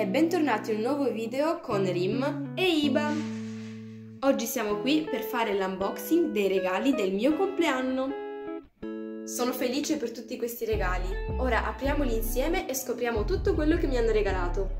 e bentornati in un nuovo video con Rim e Iba. Oggi siamo qui per fare l'unboxing dei regali del mio compleanno. Sono felice per tutti questi regali. Ora apriamoli insieme e scopriamo tutto quello che mi hanno regalato.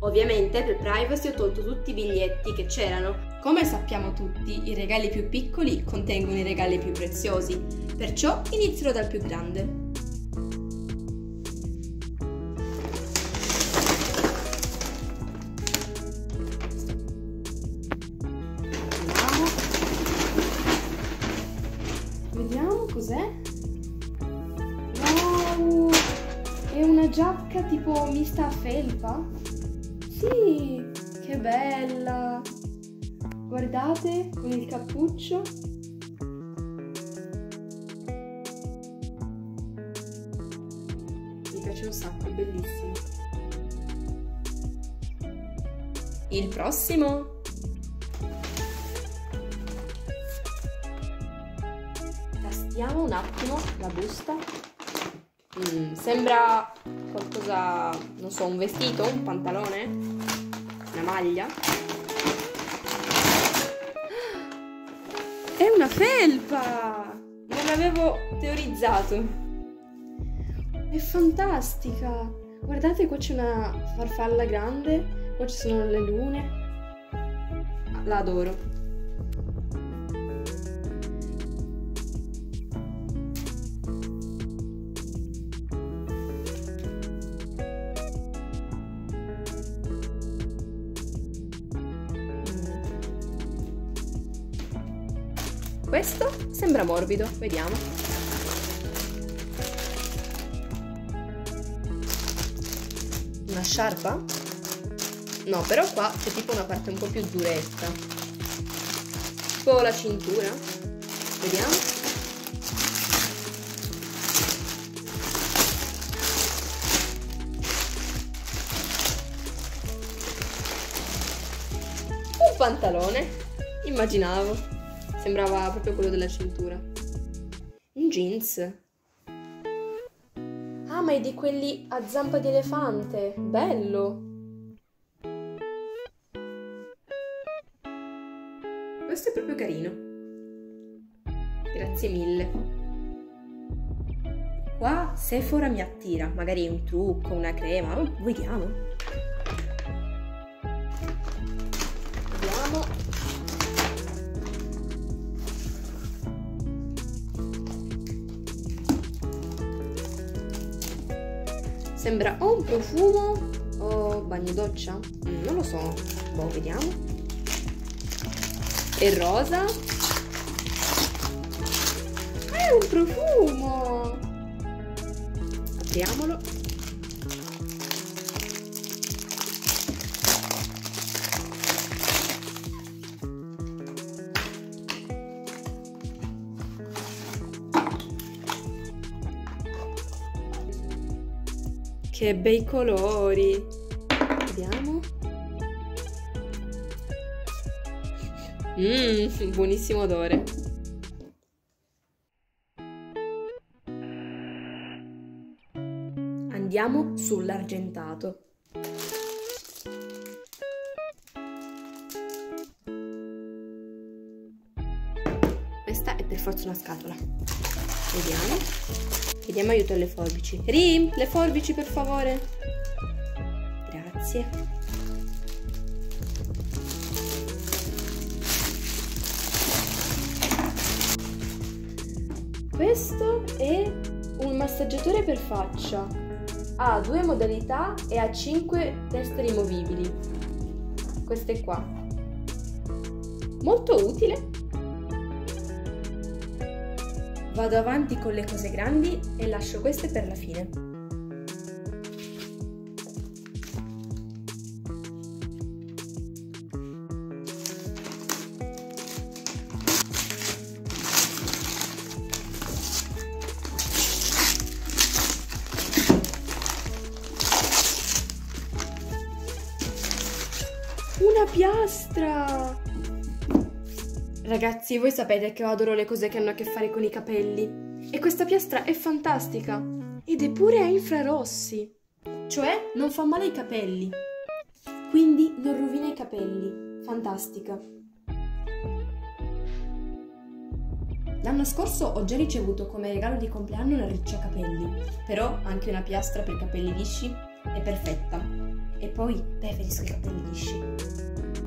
Ovviamente per privacy ho tolto tutti i biglietti che c'erano. Come sappiamo tutti, i regali più piccoli contengono i regali più preziosi, perciò inizierò dal più grande. Giacca tipo mista a felpa? Sì, che bella! Guardate con il cappuccio. Mi piace un sacco, è bellissimo. Il prossimo! Tastiamo un attimo la busta. Mm, sembra qualcosa, non so, un vestito, un pantalone, una maglia. È una felpa! Non l'avevo teorizzato. È fantastica! Guardate, qua c'è una farfalla grande, qua ci sono le lune. La adoro. Questo sembra morbido, vediamo. Una sciarpa? No, però qua c'è tipo una parte un po' più duretta. Tipo la cintura. Vediamo. Un pantalone. Immaginavo. Sembrava proprio quello della cintura. Un jeans. Ah, ma è di quelli a zampa di elefante. Bello. Questo è proprio carino. Grazie mille. Qua Sephora mi attira, magari un trucco, una crema, oh, vediamo. Vediamo Sembra o un profumo o bagno doccia? Mm, non lo so. Boh, vediamo. È rosa. È un profumo! Apriamolo. Che bei colori! Vediamo. Mmm, buonissimo odore. Andiamo sull'argentato. Questa è per forza una scatola. Vediamo. Chiediamo aiuto alle forbici. Rim, le forbici per favore. Grazie. Questo è un massaggiatore per faccia. Ha due modalità e ha cinque teste rimovibili. Queste qua. Molto utile Vado avanti con le cose grandi e lascio queste per la fine. Una piastra! Ragazzi, voi sapete che io adoro le cose che hanno a che fare con i capelli. E questa piastra è fantastica. Ed è pure a infrarossi. Cioè non fa male ai capelli. Quindi non rovina i capelli. Fantastica. L'anno scorso ho già ricevuto come regalo di compleanno una riccia capelli, però anche una piastra per capelli lisci è perfetta. E poi preferisco i capelli lisci.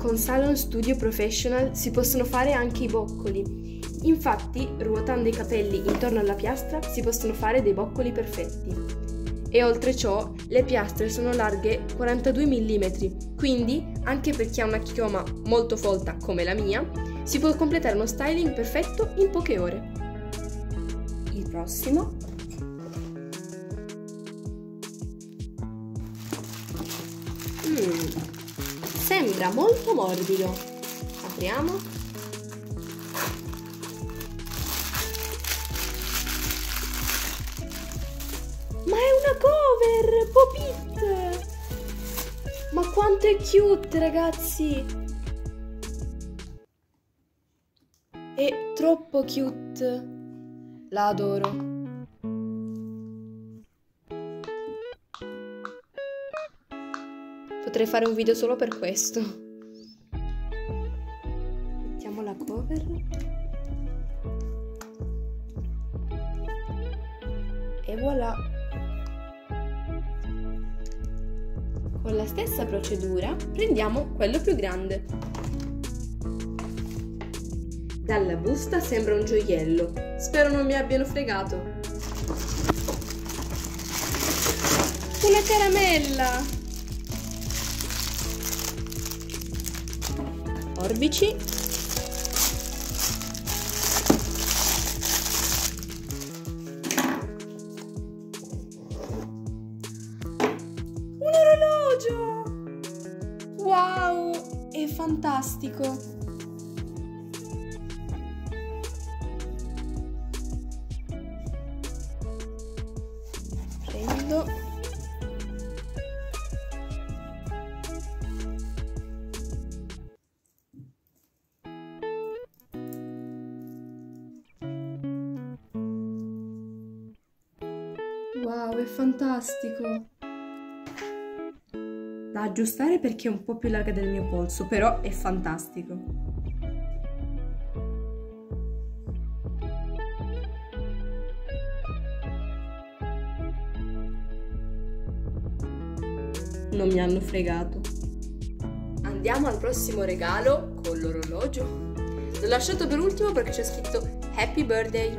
Con Salon Studio Professional si possono fare anche i boccoli. Infatti, ruotando i capelli intorno alla piastra si possono fare dei boccoli perfetti. E oltre ciò, le piastre sono larghe 42 mm, quindi anche per chi ha una chioma molto folta come la mia, si può completare uno styling perfetto in poche ore. Il prossimo. Mm, sembra molto morbido. Apriamo. Ma è una cover! Popit! Ma quanto è cute, ragazzi! È troppo cute. La adoro. Potrei fare un video solo per questo. Mettiamo la cover. E voilà. Con la stessa procedura prendiamo quello più grande. Dalla busta sembra un gioiello. Spero non mi abbiano fregato. Una caramella! Orbici. Un orologio! Wow! È fantastico! Wow, è fantastico! Da aggiustare perché è un po' più larga del mio polso, però è fantastico. non mi hanno fregato. Andiamo al prossimo regalo con l'orologio. L'ho lasciato per ultimo perché c'è scritto Happy Birthday.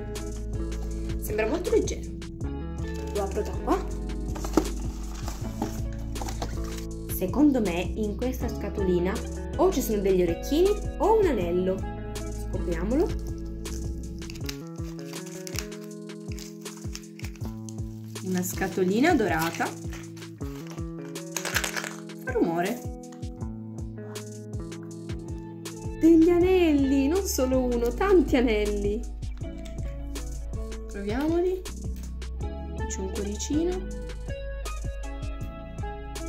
Sembra molto leggero. Da qua. Secondo me in questa scatolina o ci sono degli orecchini o un anello. Scopriamolo. Una scatolina dorata rumore. Degli anelli, non solo uno, tanti anelli. Proviamoli. C'è un cuoricino.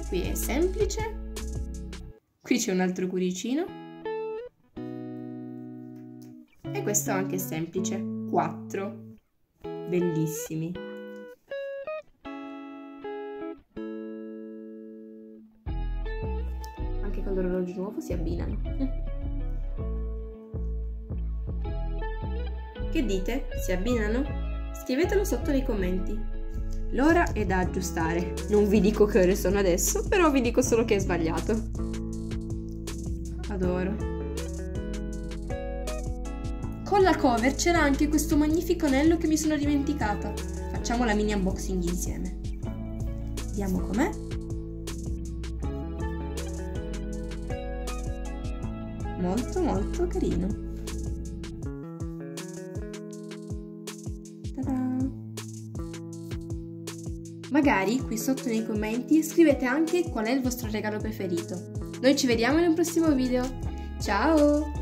Qui è semplice. Qui c'è un altro cuoricino. E questo anche è semplice. Quattro. Bellissimi. con l'orologio nuovo si abbinano. Che dite? Si abbinano? Scrivetelo sotto nei commenti. L'ora è da aggiustare. Non vi dico che ore sono adesso, però vi dico solo che è sbagliato. Adoro. Con la cover c'era anche questo magnifico anello che mi sono dimenticata. Facciamo la mini unboxing insieme. Vediamo com'è. molto molto carino magari qui sotto nei commenti scrivete anche qual è il vostro regalo preferito. Noi ci vediamo in un prossimo video. Ciao